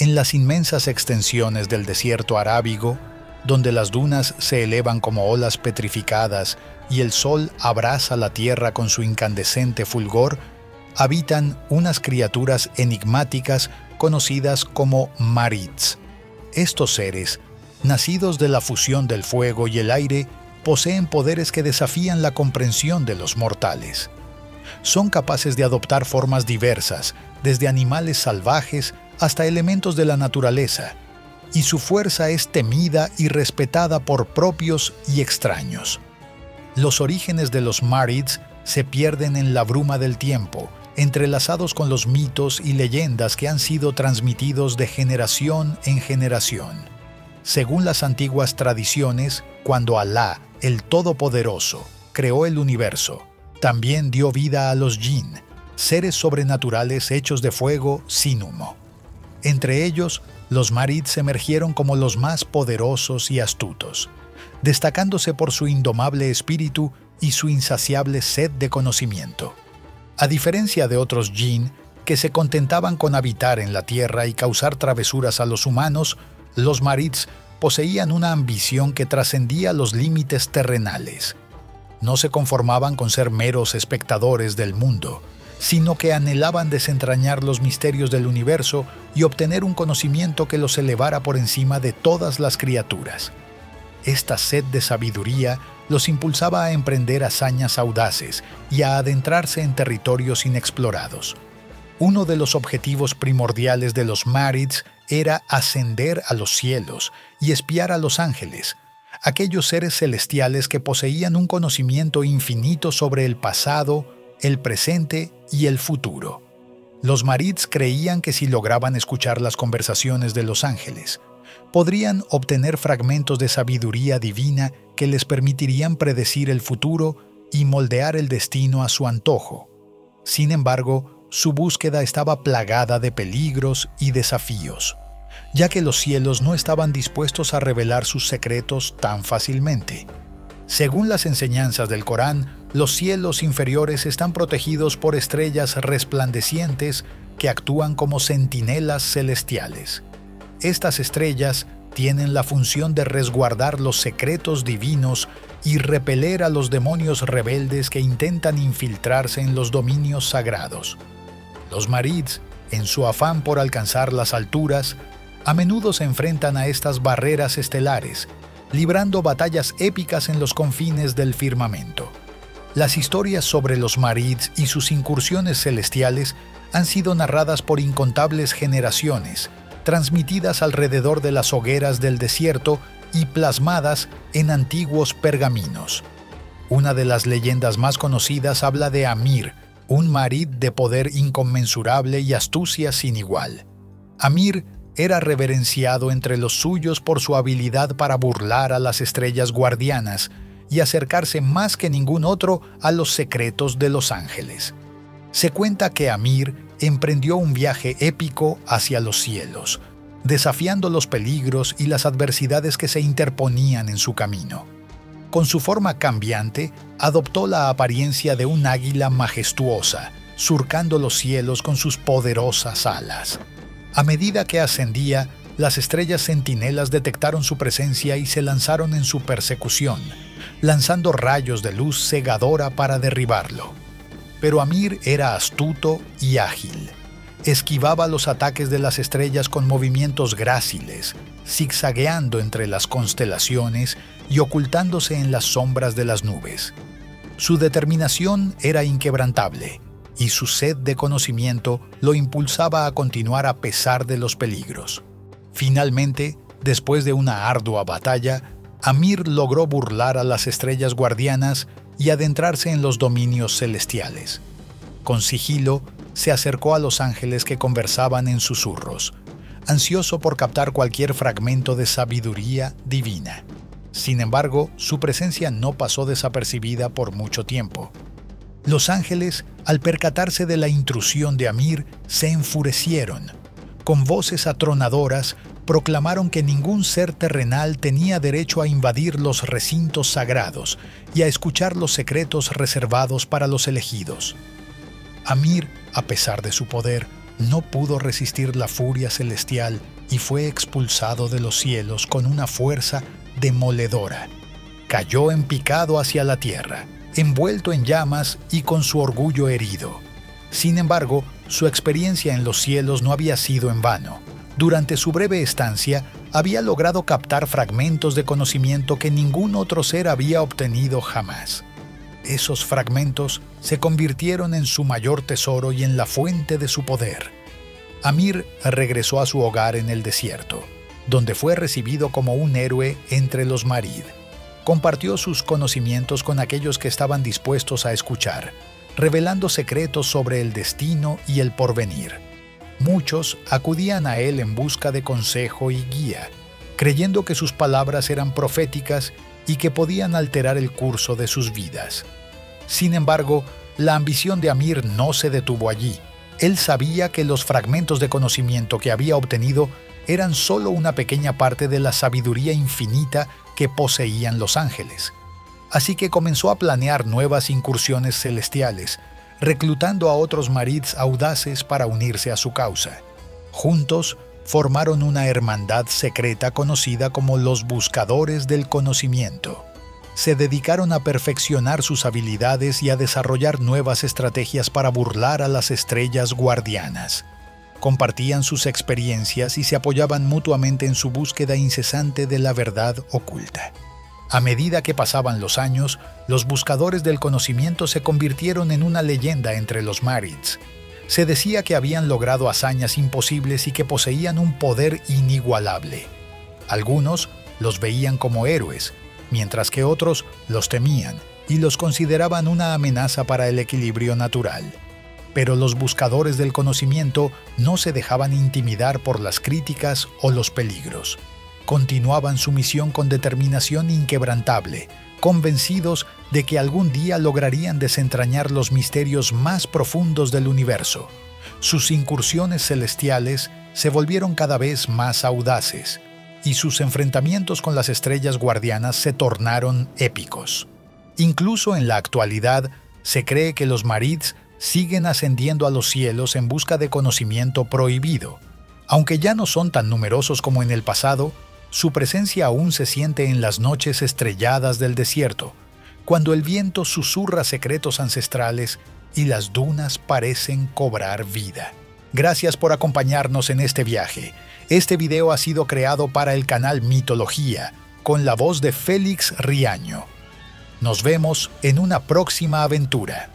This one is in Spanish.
En las inmensas extensiones del desierto arábigo, donde las dunas se elevan como olas petrificadas y el sol abraza la tierra con su incandescente fulgor, habitan unas criaturas enigmáticas conocidas como Marids. Estos seres, nacidos de la fusión del fuego y el aire, poseen poderes que desafían la comprensión de los mortales. Son capaces de adoptar formas diversas, desde animales salvajes hasta elementos de la naturaleza, y su fuerza es temida y respetada por propios y extraños. Los orígenes de los Marids se pierden en la bruma del tiempo, entrelazados con los mitos y leyendas que han sido transmitidos de generación en generación. Según las antiguas tradiciones, cuando Alá, el Todopoderoso, creó el universo, también dio vida a los jinn, seres sobrenaturales hechos de fuego sin humo. Entre ellos, los Marids emergieron como los más poderosos y astutos, destacándose por su indomable espíritu y su insaciable sed de conocimiento. A diferencia de otros jinn que se contentaban con habitar en la tierra y causar travesuras a los humanos, los Marids poseían una ambición que trascendía los límites terrenales. No se conformaban con ser meros espectadores del mundo, sino que anhelaban desentrañar los misterios del universo y obtener un conocimiento que los elevara por encima de todas las criaturas. Esta sed de sabiduría los impulsaba a emprender hazañas audaces y a adentrarse en territorios inexplorados. Uno de los objetivos primordiales de los Marids era ascender a los cielos y espiar a los ángeles, aquellos seres celestiales que poseían un conocimiento infinito sobre el pasado, el presente y el futuro. Los Marids creían que si lograban escuchar las conversaciones de los ángeles, podrían obtener fragmentos de sabiduría divina que les permitirían predecir el futuro y moldear el destino a su antojo. Sin embargo, su búsqueda estaba plagada de peligros y desafíos, ya que los cielos no estaban dispuestos a revelar sus secretos tan fácilmente. Según las enseñanzas del Corán, los cielos inferiores están protegidos por estrellas resplandecientes que actúan como centinelas celestiales. Estas estrellas tienen la función de resguardar los secretos divinos y repeler a los demonios rebeldes que intentan infiltrarse en los dominios sagrados. Los marids, en su afán por alcanzar las alturas, a menudo se enfrentan a estas barreras estelares, librando batallas épicas en los confines del firmamento. Las historias sobre los marids y sus incursiones celestiales han sido narradas por incontables generaciones, transmitidas alrededor de las hogueras del desierto y plasmadas en antiguos pergaminos. Una de las leyendas más conocidas habla de Amir, un marid de poder inconmensurable y astucia sin igual. Amir era reverenciado entre los suyos por su habilidad para burlar a las estrellas guardianas y acercarse más que ningún otro a los secretos de los ángeles. Se cuenta que Amir emprendió un viaje épico hacia los cielos, desafiando los peligros y las adversidades que se interponían en su camino. Con su forma cambiante, adoptó la apariencia de un águila majestuosa, surcando los cielos con sus poderosas alas. A medida que ascendía, las estrellas centinelas detectaron su presencia y se lanzaron en su persecución, lanzando rayos de luz cegadora para derribarlo. Pero Amir era astuto y ágil. Esquivaba los ataques de las estrellas con movimientos gráciles, zigzagueando entre las constelaciones y ocultándose en las sombras de las nubes. Su determinación era inquebrantable y su sed de conocimiento lo impulsaba a continuar a pesar de los peligros. Finalmente, después de una ardua batalla, Amir logró burlar a las estrellas guardianas y adentrarse en los dominios celestiales. Con sigilo, se acercó a los ángeles que conversaban en susurros, ansioso por captar cualquier fragmento de sabiduría divina. Sin embargo, su presencia no pasó desapercibida por mucho tiempo. Los ángeles, al percatarse de la intrusión de Amir, se enfurecieron. Con voces atronadoras, proclamaron que ningún ser terrenal tenía derecho a invadir los recintos sagrados y a escuchar los secretos reservados para los elegidos. Amir, a pesar de su poder, no pudo resistir la furia celestial y fue expulsado de los cielos con una fuerza demoledora. Cayó en picado hacia la tierra, envuelto en llamas y con su orgullo herido. Sin embargo, su experiencia en los cielos no había sido en vano. Durante su breve estancia, había logrado captar fragmentos de conocimiento que ningún otro ser había obtenido jamás. Esos fragmentos se convirtieron en su mayor tesoro y en la fuente de su poder. Amir regresó a su hogar en el desierto, donde fue recibido como un héroe entre los Marid. Compartió sus conocimientos con aquellos que estaban dispuestos a escuchar, revelando secretos sobre el destino y el porvenir. Muchos acudían a él en busca de consejo y guía, creyendo que sus palabras eran proféticas y que podían alterar el curso de sus vidas. Sin embargo, la ambición de Amir no se detuvo allí. Él sabía que los fragmentos de conocimiento que había obtenido eran solo una pequeña parte de la sabiduría infinita que poseían los ángeles. Así que comenzó a planear nuevas incursiones celestiales, reclutando a otros marids audaces para unirse a su causa. Juntos, formaron una hermandad secreta conocida como los Buscadores del Conocimiento. Se dedicaron a perfeccionar sus habilidades y a desarrollar nuevas estrategias para burlar a las estrellas guardianas. Compartían sus experiencias y se apoyaban mutuamente en su búsqueda incesante de la verdad oculta. A medida que pasaban los años, los buscadores del conocimiento se convirtieron en una leyenda entre los Marids. Se decía que habían logrado hazañas imposibles y que poseían un poder inigualable. Algunos los veían como héroes, mientras que otros los temían y los consideraban una amenaza para el equilibrio natural. Pero los buscadores del conocimiento no se dejaban intimidar por las críticas o los peligros continuaban su misión con determinación inquebrantable, convencidos de que algún día lograrían desentrañar los misterios más profundos del universo. Sus incursiones celestiales se volvieron cada vez más audaces, y sus enfrentamientos con las estrellas guardianas se tornaron épicos. Incluso en la actualidad, se cree que los Marids siguen ascendiendo a los cielos en busca de conocimiento prohibido. Aunque ya no son tan numerosos como en el pasado, su presencia aún se siente en las noches estrelladas del desierto, cuando el viento susurra secretos ancestrales y las dunas parecen cobrar vida. Gracias por acompañarnos en este viaje. Este video ha sido creado para el canal Mitología, con la voz de Félix Riaño. Nos vemos en una próxima aventura.